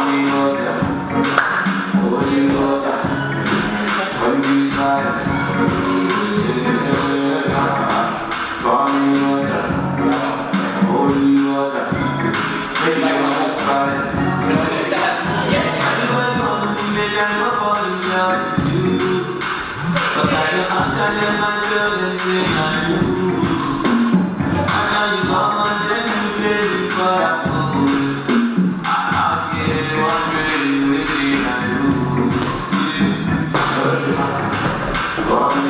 어디여자 어디여자 전기사야.